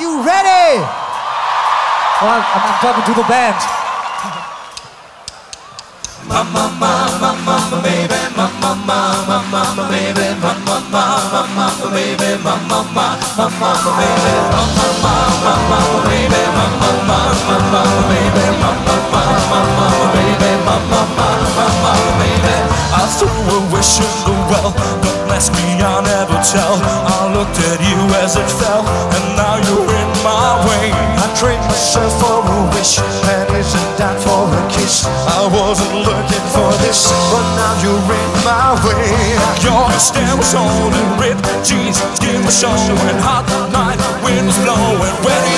you ready? Well, I'm, I'm talking to the band. I threw a wish in the well. Don't ask me, I'll never tell. I looked at you as it fell, and now you're trade myself for a wish, and dime for a kiss. I wasn't looking for this, but now you're in my way. Your stem was on and ripped jeans, skin was showing, hot night, wind was blowing. Where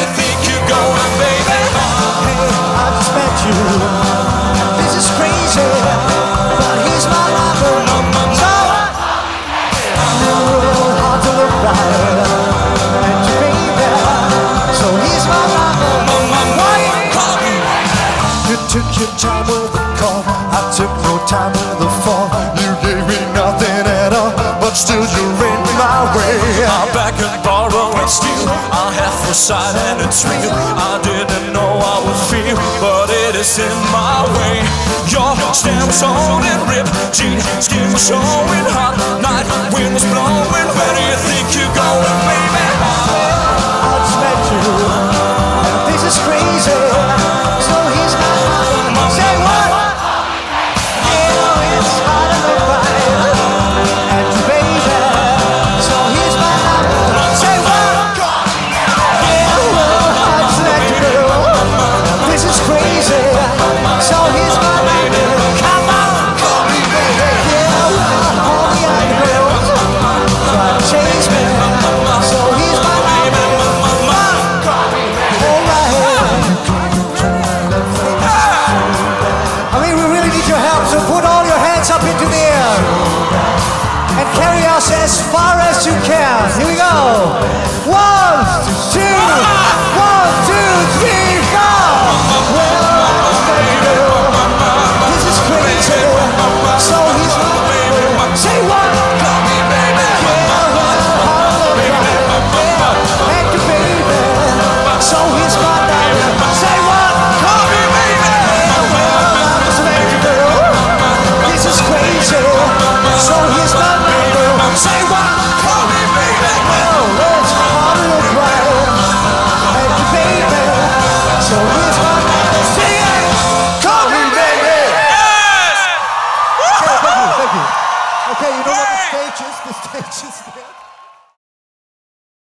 took your time with the call. I took no time with the fall. You gave me nothing at all, but still you're in my way. I'm back and borrow and steal. I half sight and it's real. I didn't know I would feel, but it is in my way. Your stem was on and ripped jeans, skin was showing hot night, wind was blowing. best you can. Here we go. One. Okay, you know what the stage is? The stage is there.